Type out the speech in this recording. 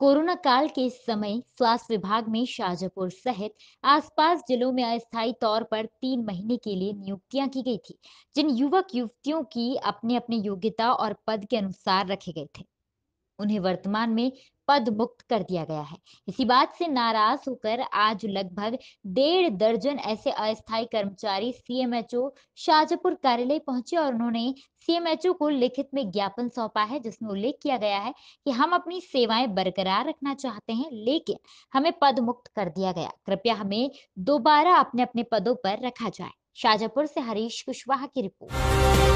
Corona काल के समय स्वास्थ्य विभाग में शाहजहापुर सहित आसपास जिलों में अस्थायी तौर पर तीन महीने के लिए नियुक्तियाँ की गई थी, जिन युवक युवतियों की अपने अपने योग्यता और पद के अनुसार रखे गए थे। उन्हें वर्तमान में पद मुक्त कर दिया गया है। इसी बात से नाराज़ होकर आज लगभग डेढ़ दर्जन ऐसे अस्थायी कर्मचारी सीएमएचओ शाजापुर कार्यालय पहुँचे और उन्होंने सीएमएचओ को लिखित में ज्ञापन सौंपा है, जिसमें उल्लेख किया गया है कि हम अपनी सेवाएँ बरकरार रखना चाहते हैं, लेकिन हमें पद मुक्त कर दिया गया। कृपया हमें दोबारा अपने अपने पदों पर रखा जाए। शाजापुर से हरीश कुशवाहा की रिपोर्ट।